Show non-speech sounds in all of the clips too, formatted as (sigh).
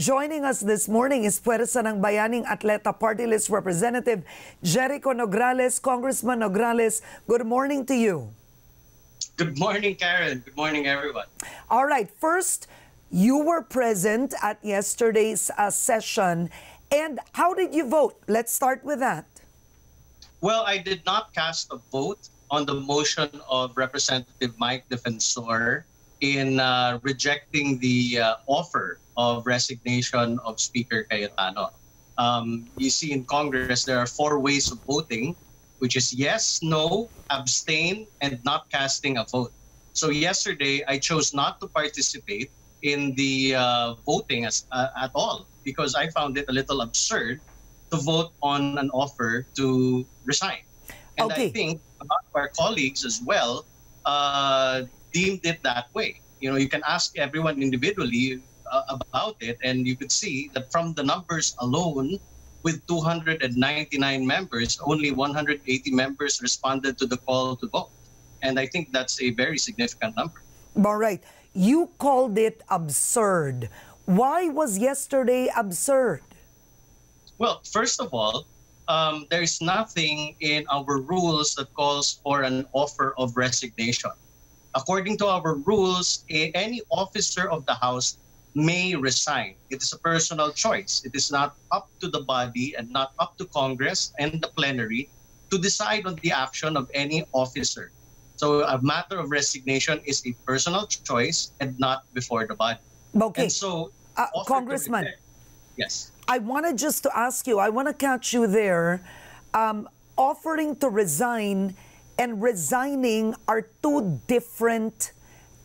Joining us this morning is Puwersa ng Bayaning Atleta Party List Representative Jericho Nograles. Congressman Nograles, good morning to you. Good morning, Karen. Good morning, everyone. All right, first, you were present at yesterday's uh, session. And how did you vote? Let's start with that. Well, I did not cast a vote on the motion of Representative Mike Defensor in uh, rejecting the uh, offer of resignation of Speaker Cayetano. Um, you see in Congress, there are four ways of voting, which is yes, no, abstain, and not casting a vote. So yesterday, I chose not to participate in the uh, voting as, uh, at all because I found it a little absurd to vote on an offer to resign. And Okay. I think a lot of our colleagues as well uh, deemed it that way. You know, you can ask everyone individually uh, about it, and you could see that from the numbers alone, with 299 members, only 180 members responded to the call to vote. And I think that's a very significant number. All right, you called it absurd. Why was yesterday absurd? Well, first of all, um, there is nothing in our rules that calls for an offer of resignation. According to our rules, a- any officer of the House may resign. It is a personal choice. It is not up to the body and not up to Congress and the plenary to decide on the action of any officer. So a matter of resignation is a personal choice and not before the body. Okay, And so, Uh, Congressman. Yes. I wanted just to ask you, I want to catch you there. Um, offering to resign and resigning are two different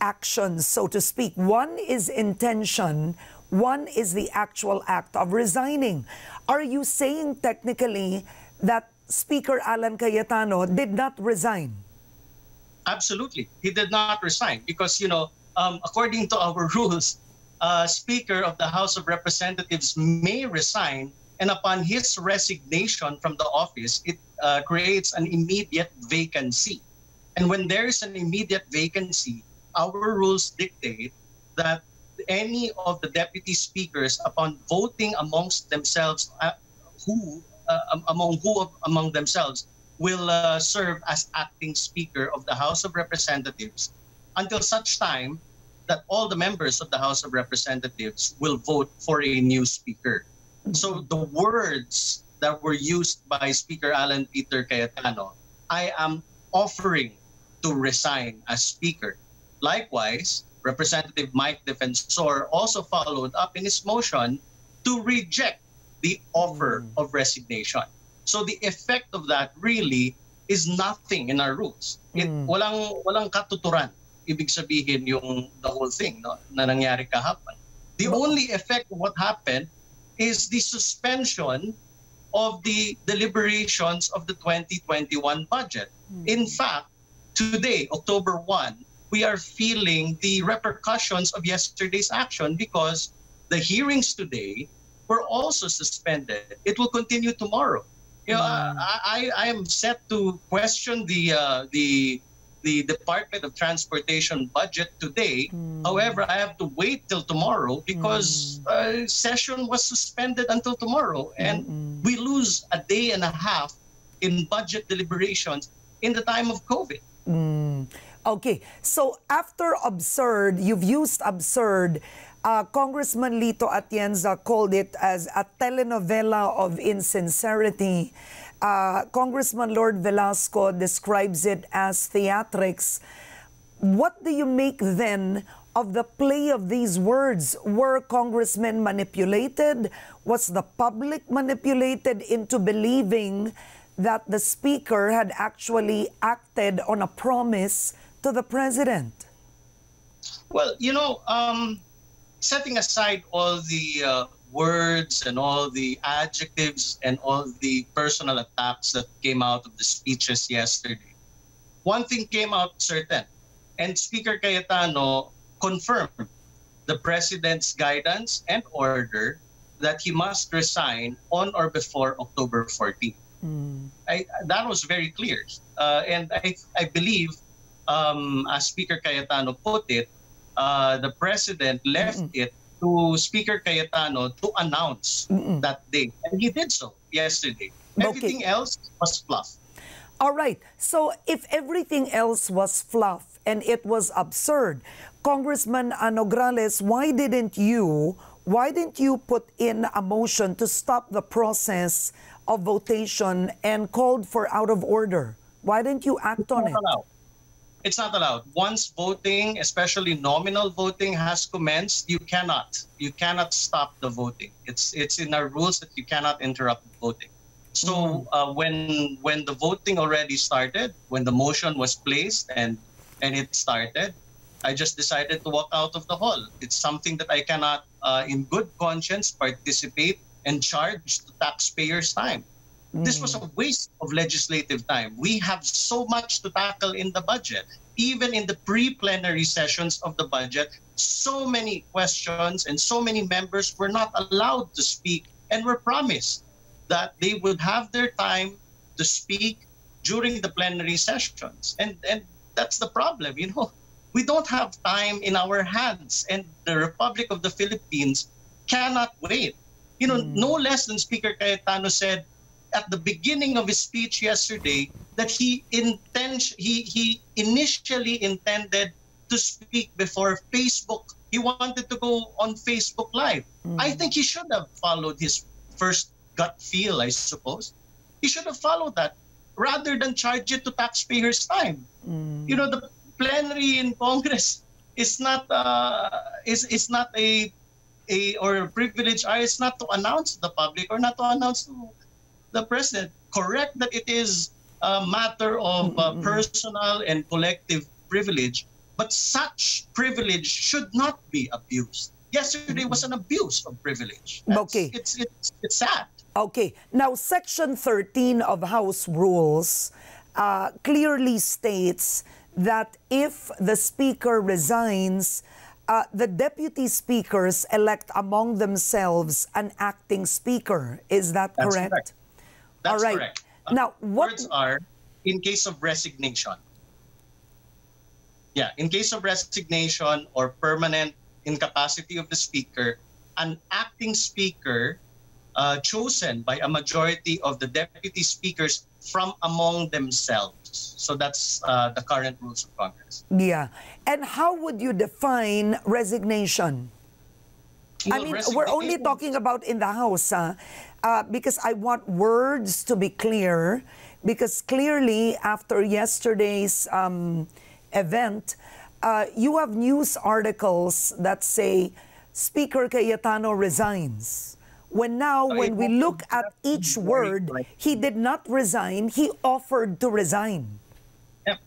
actions, so to speak. One is intention, one is the actual act of resigning. Are you saying technically that Speaker Alan Cayetano did not resign? Absolutely. He did not resign because, you know, um, according to our (laughs) rules, uh, Speaker of the House of Representatives may resign, and upon his resignation from the office, it uh, creates an immediate vacancy. And when there is an immediate vacancy, our rules dictate that any of the deputy speakers, upon voting amongst themselves, uh, who uh, among who among themselves will uh, serve as acting speaker of the House of Representatives until such time that all the members of the House of Representatives will vote for a new speaker. So the words that were used by Speaker Alan Peter Cayetano, I am offering to resign as speaker. Likewise, Representative Mike Defensor also followed up in his motion to reject the offer of resignation. So the effect of that really is nothing in our rules. It Mm. walang walang katuturan. Ibig sabihin yung the whole thing no, na nangyari kahapon. The only effect of what happened is the suspension of the deliberations of the 2021 budget. In fact, today, October 1, we are feeling the repercussions of yesterday's action because the hearings today were also suspended. It will continue tomorrow. You know, Mm. I, I, I am set to question the uh, the the Department of Transportation budget today. However, I have to wait till tomorrow because uh, session was suspended until tomorrow, and we lose a day and a half in budget deliberations in the time of COVID. Okay, so after absurd, you've used absurd. Uh, Congressman Lito Atienza called it as a telenovela of insincerity. Uh, Congressman Lord Velasco describes it as theatrics. What do you make then of the play of these words? Were congressmen manipulated? Was the public manipulated into believing that the speaker had actually acted on a promise to the president? Well, you know, um, setting aside all the uh, words and all the adjectives and all the personal attacks that came out of the speeches yesterday, one thing came out certain, and Speaker Cayetano confirmed the president's guidance and order that he must resign on or before October 14. I, that was very clear. Uh, and I, I believe, um, as Speaker Cayetano put it, uh, the president left it to Speaker Cayetano to announce that date. And he did so yesterday. Okay. Everything else was fluff. All right. So if everything else was fluff and it was absurd, Congressman Nograles, why didn't you why didn't you put in a motion to stop the process of votation and called for out of order? Why didn't you act on it? It's not allowed. Once voting, especially nominal voting, has commenced, you cannot. You cannot stop the voting. It's it's in our rules that you cannot interrupt voting. So uh, when when the voting already started, when the motion was placed and and it started, I just decided to walk out of the hall. It's something that I cannot, uh, in good conscience, participate and charge the taxpayers' time. This mm. was a waste of legislative time. We have so much to tackle in the budget. Even in the pre-plenary sessions of the budget, so many questions and so many members were not allowed to speak and were promised that they would have their time to speak during the plenary sessions. And and that's the problem, you know. We don't have time in our hands and the Republic of the Philippines cannot wait. You know, mm. no less than Speaker Cayetano said at the beginning of his speech yesterday that he intends he he initially intended to speak before Facebook. He wanted to go on Facebook Live. I think he should have followed his first gut feel, I suppose. He should have followed that rather than charge it to taxpayers' time. You know, the plenary in Congress is not uh, is is not a a or a privilege. uh, It's not to announce to the public or not to announce to the president. Correct that it is a matter of uh, personal and collective privilege, but such privilege should not be abused. Yesterday was an abuse of privilege. That's- Okay. it's it's it's sad. Okay. Now, Section 13 of House Rules uh, clearly states that if the Speaker resigns, uh, the deputy speakers elect among themselves an acting speaker. Is that That's correct? correct. That's All right. correct. Uh, Now, what- words are in case of resignation? Yeah, in case of resignation or permanent incapacity of the speaker, an acting speaker uh, chosen by a majority of the deputy speakers from among themselves. So that's uh, the current rules of Congress. Yeah. And how would you define resignation? I mean, we're only resignation- talking about in the House, ah. Uh, because I want words to be clear. Because clearly, after yesterday's um, event, uh, you have news articles that say Speaker Cayetano resigns. When now, when we look at has to be each word, he did not resign, he offered to resign. Yep.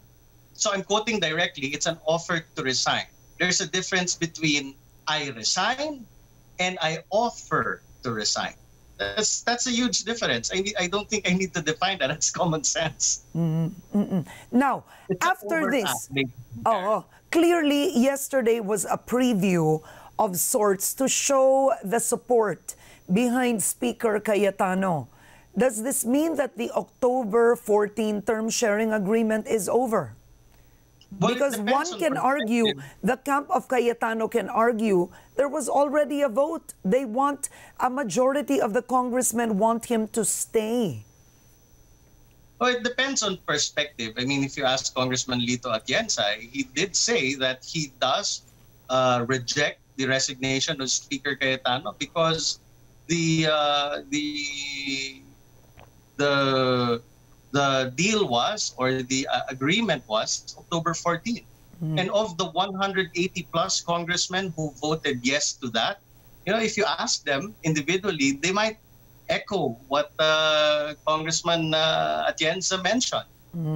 So I'm quoting directly. It's an offer to resign. There's a difference between I resign and I offer to resign. That's that's a huge difference. I I don't think I need to define that. It's common sense. Mm-hmm. Mm-hmm. Now, It's after this, overacting. Oh, oh, clearly, yesterday was a preview of sorts to show the support behind Speaker Cayetano. Does this mean that the October 14 term sharing agreement is over? Well, because one on can argue, the camp of Cayetano can argue, there was already a vote. They want, a majority of the congressmen want him to stay. Well, it depends on perspective. I mean, if you ask Congressman Lito Atienza, he did say that he does uh, reject the resignation of Speaker Cayetano because the uh, the the the deal was or the uh, agreement was October 14. And of the 180 plus congressmen who voted yes to that, you know, if you ask them individually, they might echo what uh, Congressman uh, Atienza mentioned.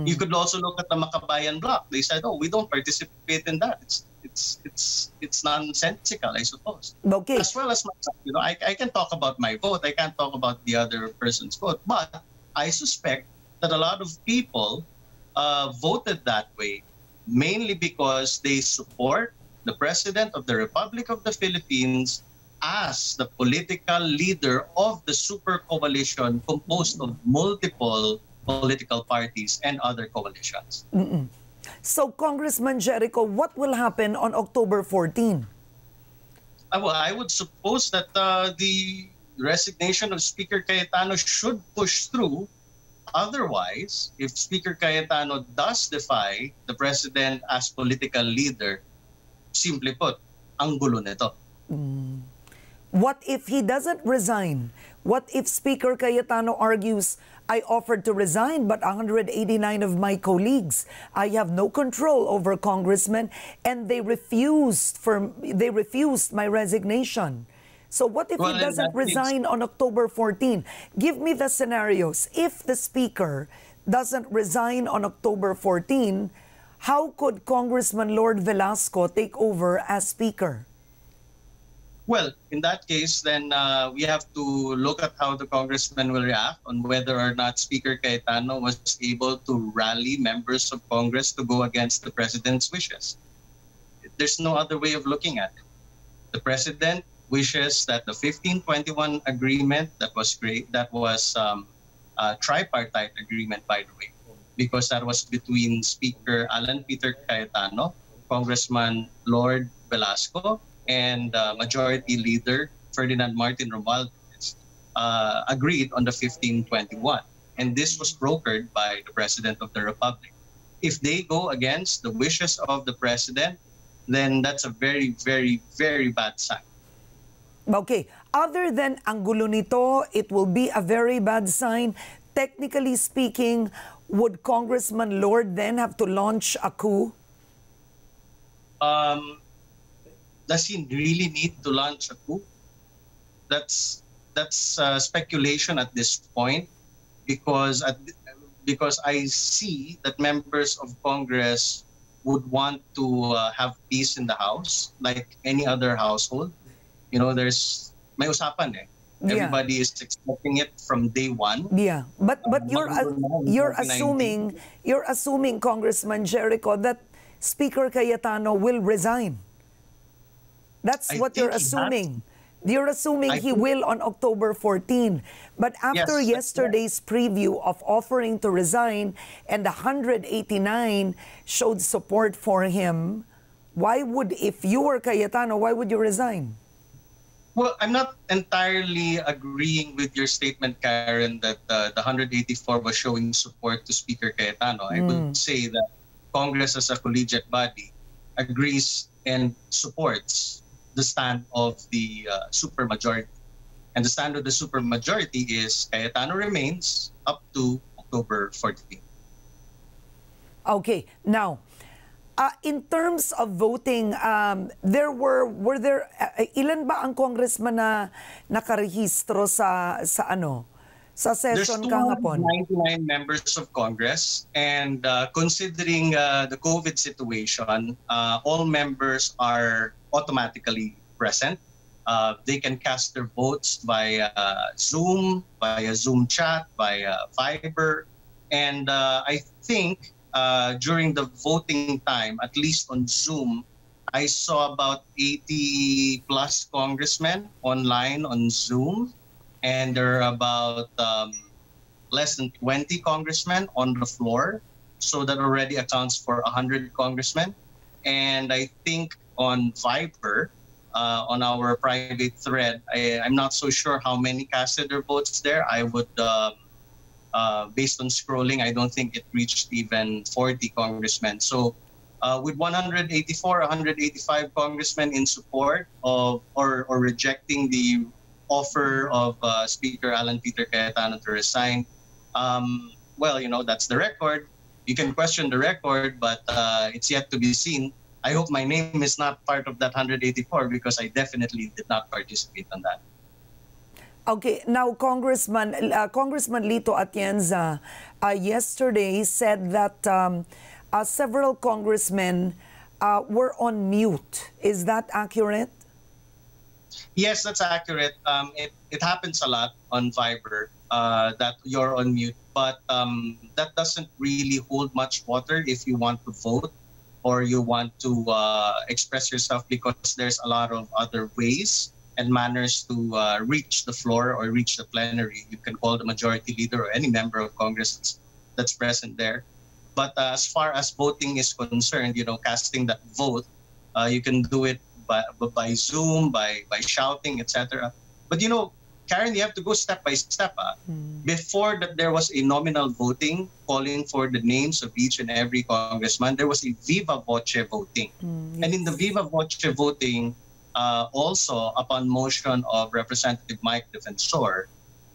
You could also look at the Makabayan bloc. They said, "Oh, we don't participate in that. It's it's it's it's nonsensical, I suppose." Okay. As well as myself, you know, I, I can talk about my vote. I can't talk about the other person's vote, but I suspect that a lot of people uh, voted that way mainly because they support the President of the Republic of the Philippines as the political leader of the super coalition composed of multiple political parties and other coalitions. So, Congressman Jericho, what will happen on October 14? Uh, well, I would suppose that uh, the resignation of Speaker Cayetano should push through. Otherwise, if Speaker Cayetano does defy the president as political leader, simply put, ang gulo nito. What if he doesn't resign? What if Speaker Cayetano argues, I offered to resign, but 189 of my colleagues, I have no control over congressmen, and they refused for they refused my resignation. So what if Well, he doesn't case- resign on October 14? Give me the scenarios. If the speaker doesn't resign on October 14, how could Congressman Lord Velasco take over as speaker? Well, in that case, then uh, we have to look at how the congressman will react on whether or not Speaker Cayetano was able to rally members of Congress to go against the president's wishes. There's no other way of looking at it. The president wishes that the 1521 agreement that was great, that was um, a tripartite agreement, by the way, because that was between Speaker Alan Peter Cayetano, Congressman Lord Velasco, and uh, Majority Leader Ferdinand Martin Romualdez uh, agreed on the 1521. And this was brokered by the President of the Republic. If they go against the wishes of the President, then that's a very, very, very bad sign. Okay, other than ang gulo nito, it will be a very bad sign. Technically speaking, would Congressman Lord then have to launch a coup? um, does he really need to launch a coup? That's that's uh, speculation at this point, because at because I see that members of Congress would want to uh, have peace in the house, like any other household. You know, there's may usapan eh. Yeah. Everybody is expecting it from day one. Yeah, but but you're na, you're 2019. assuming you're assuming Congressman Jericho that Speaker Cayetano will resign. That's I what you're assuming. You're assuming I he think- will on October 14. But after Yes, yesterday's preview of offering to resign and the 189 showed support for him, why would if you were Cayetano, why would you resign? Well, I'm not entirely agreeing with your statement, Karen, that uh, the 184 was showing support to Speaker Cayetano. I would say that Congress as a collegiate body agrees and supports the stand of the uh, supermajority. And the stand of the supermajority is Cayetano remains up to October 14. Okay, now, uh, in terms of voting, um, there were were there uh, ilan ba ang congressman na nakarehistro sa sa ano sa There's session kahapon? 299 members of Congress, and uh, considering uh, the COVID situation, uh, all members are automatically present. Uh, they can cast their votes via Zoom, via Zoom chat, via Viber, and uh, I think uh, during the voting time, at least on Zoom, I saw about 80 plus congressmen online on Zoom and there are about um, less than 20 congressmen on the floor. So that already accounts for 100 congressmen. And I think on Viber, uh, on our private thread, I, I'm not so sure how many casted their votes there. I would, um, uh, based on scrolling, I don't think it reached even 40 congressmen. So uh, with 184, 185 congressmen in support of or, or rejecting the offer of uh, Speaker Alan Peter Cayetano to resign. Um, well, you know, that's the record. You can question the record, but uh, it's yet to be seen. I hope my name is not part of that 184 because I definitely did not participate on that. Okay, now Congressman uh, Congressman Lito Atienza uh, yesterday said that um, uh, several congressmen uh, were on mute. Is that accurate? Yes, that's accurate. Um, it, it happens a lot on Viber uh, that you're on mute, but um, that doesn't really hold much water if you want to vote or you want to uh, express yourself because there's a lot of other ways and manners to uh, reach the floor or reach the plenary. You can call the majority leader or any member of Congress that's, that's present there. But uh, as far as voting is concerned, you know, casting that vote, uh, you can do it by, by Zoom, by by shouting, etc. But you know, Karen, you have to go step by step. Ah. Before that, there was a nominal voting calling for the names of each and every congressman. There was a viva voce voting, and in the viva voce voting, uh, also upon motion of Representative Mike Defensor,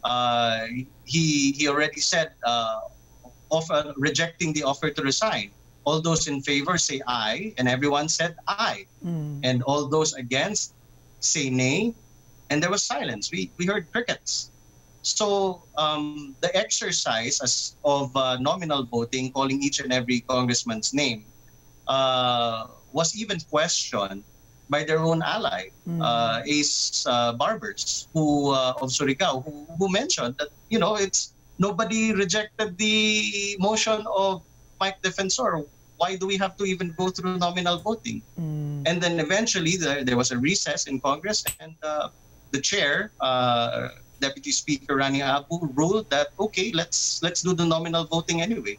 uh, he he already said uh, offer, rejecting the offer to resign. All those in favor say aye, and everyone said aye, and all those against say nay, and there was silence. We we heard crickets. So um, the exercise as of uh, nominal voting, calling each and every congressman's name, uh, was even questioned by their own ally, uh, Ace uh, Barbers, who uh, of Surigao, who, who mentioned that you know it's nobody rejected the motion of Mike Defensor. Why do we have to even go through nominal voting? And then eventually there, there was a recess in Congress, and uh, the chair, uh, Deputy Speaker Ranie Abu, ruled that okay, let's let's do the nominal voting anyway.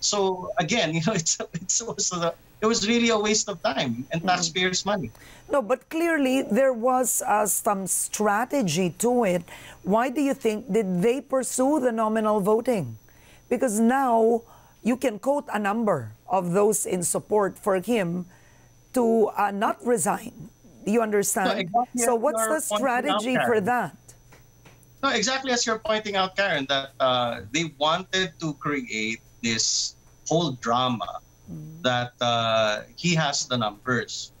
So again, (laughs) you know, it's it's was a, it was really a waste of time and taxpayers' money. No, but clearly there was uh, some strategy to it. Why do you think did they pursue the nominal voting? Because now you can quote a number of those in support for him to uh, not resign. You understand? exactly so what's the pointing out, strategy for that? No, exactly as you're pointing out, Karen, that uh, they wanted to create this whole drama that uh, he has the numbers.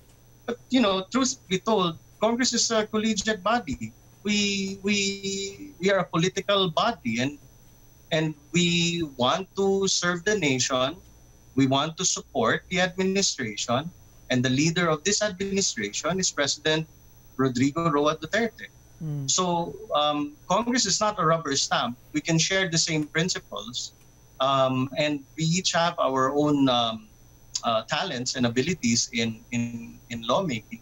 But you know, truth be told, Congress is a collegiate body. We we we are a political body, and and we want to serve the nation. We want to support the administration, and the leader of this administration is President Rodrigo Roa Duterte. So um, Congress is not a rubber stamp. We can share the same principles, um, and we each have our own um, uh, talents and abilities in in in lawmaking.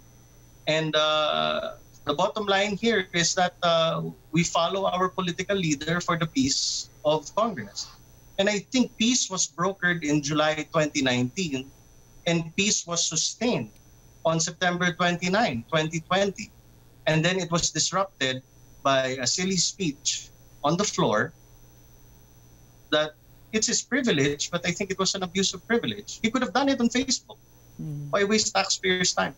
And uh, the bottom line here is that uh, we follow our political leader for the peace of Congress. And I think peace was brokered in July 2019, and peace was sustained on September 29, 2020 and then it was disrupted by a silly speech on the floor that it's his privilege, but I think it was an abuse of privilege. He could have done it on Facebook. Why waste taxpayers' time?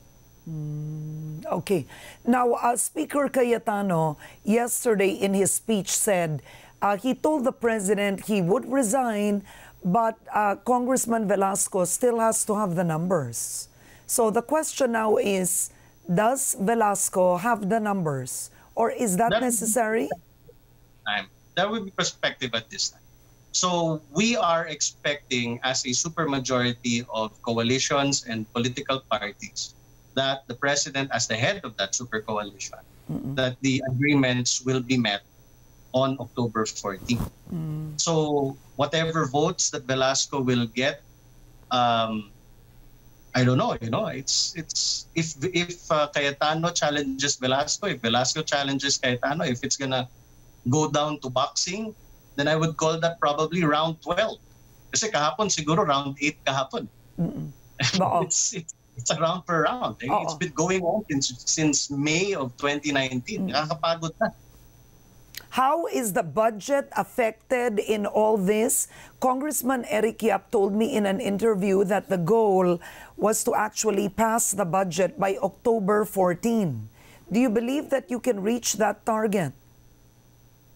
Okay. Now, uh, Speaker Cayetano yesterday in his speech said uh, he told the president he would resign, but uh, Congressman Velasco still has to have the numbers. So the question now is Does Velasco have the numbers, or is that That- necessary? Time. That would be perspective at this time. So we are expecting, as a supermajority of coalitions and political parties, that the president, as the head of that super coalition, that the agreements will be met on October 14th. So whatever votes that Velasco will get, um, I don't know. You know, it's it's if if uh, Cayetano challenges Velasco, if Velasco challenges Cayetano, if it's gonna go down to boxing, then I would call that probably round 12. Kasi kahapon siguro round 8 kahapon. (laughs) It's, it's it's a round per round. Eh. It's been going on since, since May of 2019. Nakakapagod na. How is the budget affected in all this? Congressman Eric Yap told me in an interview that the goal was to actually pass the budget by October 14. Do you believe that you can reach that target?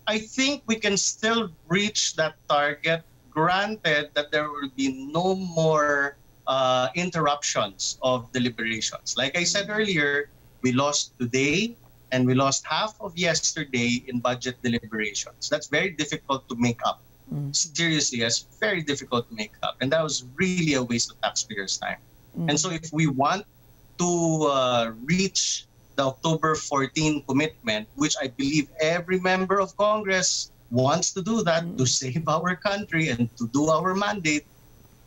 I think we can still reach that target, granted that there will be no more uh, interruptions of deliberations. Like I said earlier, we lost today and we lost half of yesterday in budget deliberations. That's very difficult to make up. Seriously, it's very difficult to make up. And that was really a waste of taxpayers' time. And so if we want to uh, reach the October 14 commitment, which I believe every member of Congress wants to do that to save our country and to do our mandate,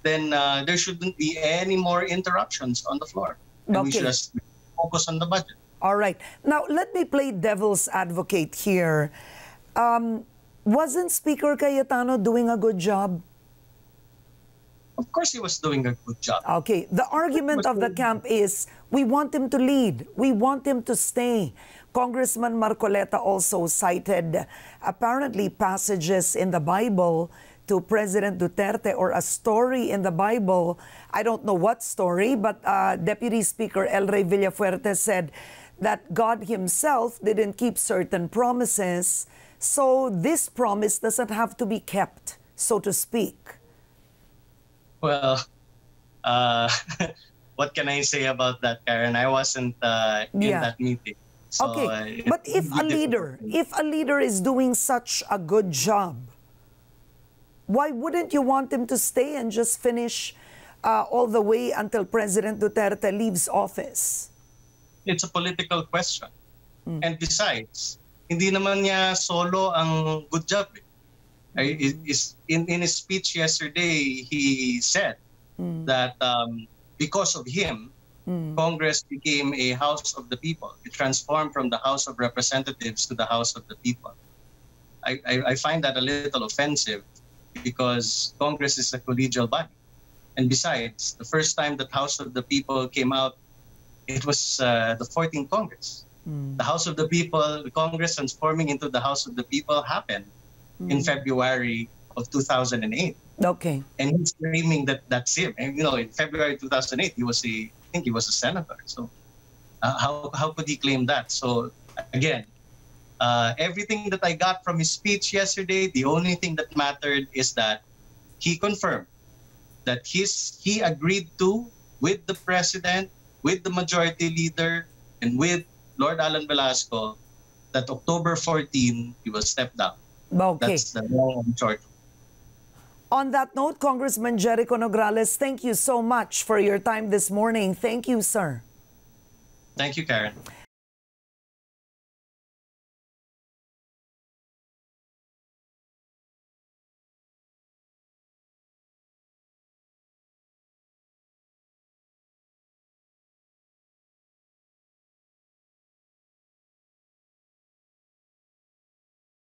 then uh, there shouldn't be any more interruptions on the floor. And we Okay. should just focus on the budget. All right. Now, let me play devil's advocate here. Um, wasn't Speaker Cayetano doing a good job? Of course, he was doing a good job. Okay, the argument of the camp is we want him to lead, we want him to stay. Congressman Marcoleta also cited apparently passages in the Bible to President Duterte or a story in the Bible. I don't know what story, but uh, Deputy Speaker LRay Villafuerte said that God Himself didn't keep certain promises, so this promise doesn't have to be kept, so to speak. Well, uh, (laughs) what can I say about that, Karen? I wasn't uh, in Yeah. that meeting. So, Okay, uh, but if a leader, difficult. if a leader is doing such a good job, why wouldn't you want him to stay and just finish uh, all the way until President Duterte leaves office? it's a political question. Hmm. And besides, hindi naman niya solo ang good job. Eh. Is- in, in his speech yesterday, he said Hmm. that um, because of him, Congress became a House of the People. It transformed from the House of Representatives to the House of the People. I, I, I find that a little offensive because Congress is a collegial body. And besides, the first time that House of the People came out, it was uh, the 14th Congress. The House of the People, the Congress transforming into the House of the People happened in February of 2008 Okay. and he's claiming that that's him. And you know, in February 2008, he was a, I think he was a senator. So uh, how how could he claim that? So again, uh, everything that I got from his speech yesterday, the only thing that mattered is that he confirmed that his he agreed to with the president, with the majority leader, and with Lord Alan Velasco that October 14 he will step down. Okay. That's the long and short. On that note, Congressman Jericho Nograles, thank you so much for your time this morning. Thank you, sir. Thank you, Karen.